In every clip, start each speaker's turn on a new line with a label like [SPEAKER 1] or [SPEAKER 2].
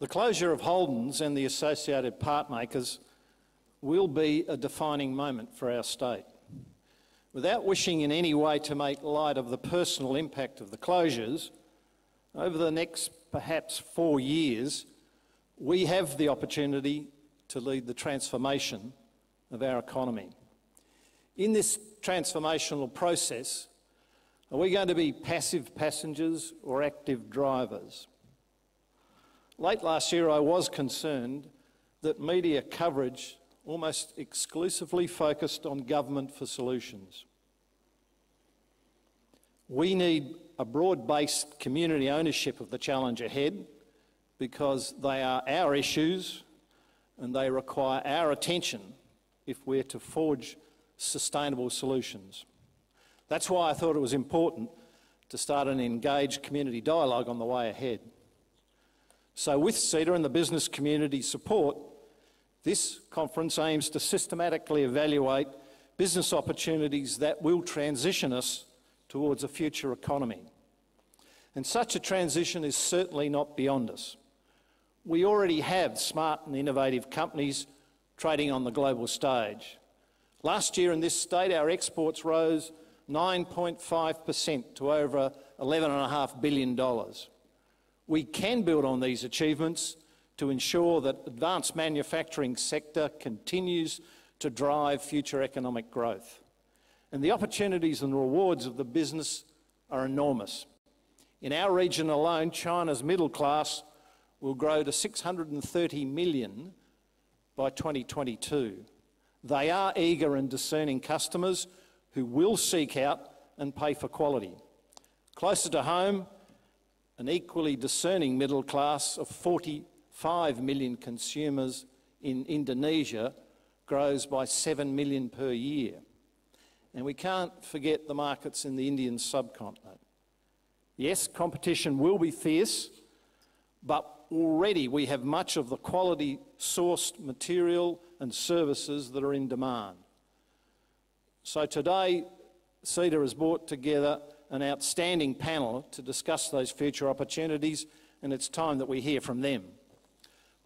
[SPEAKER 1] The closure of Holden's and the associated part makers will be a defining moment for our state. Without wishing in any way to make light of the personal impact of the closures, over the next perhaps four years, we have the opportunity to lead the transformation of our economy. In this transformational process, are we going to be passive passengers or active drivers? Late last year, I was concerned that media coverage almost exclusively focused on government for solutions. We need a broad based community ownership of the challenge ahead because they are our issues and they require our attention if we're to forge sustainable solutions. That's why I thought it was important to start an engaged community dialogue on the way ahead. So, with CEDA and the business community support, this conference aims to systematically evaluate business opportunities that will transition us towards a future economy. And such a transition is certainly not beyond us. We already have smart and innovative companies trading on the global stage. Last year in this state, our exports rose 9.5% to over $11.5 billion. We can build on these achievements to ensure that advanced manufacturing sector continues to drive future economic growth. And the opportunities and rewards of the business are enormous. In our region alone, China's middle class will grow to 630 million by 2022. They are eager and discerning customers who will seek out and pay for quality. Closer to home, an equally discerning middle class of 45 million consumers in Indonesia grows by 7 million per year. And we can't forget the markets in the Indian subcontinent. Yes, competition will be fierce, but already we have much of the quality sourced material and services that are in demand. So today, CEDA has brought together an outstanding panel to discuss those future opportunities, and it's time that we hear from them.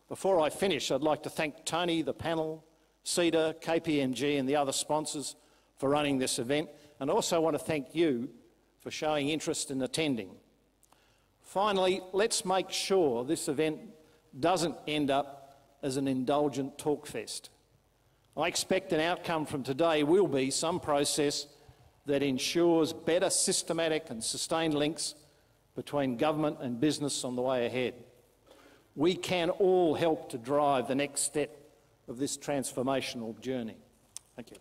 [SPEAKER 1] Before I finish, I'd like to thank Tony, the panel, CEDA, KPMG and the other sponsors for running this event, and also want to thank you for showing interest in attending. Finally, let's make sure this event doesn't end up as an indulgent talk fest. I expect an outcome from today will be some process that ensures better systematic and sustained links between government and business on the way ahead we can all help to drive the next step of this transformational journey. Thank you.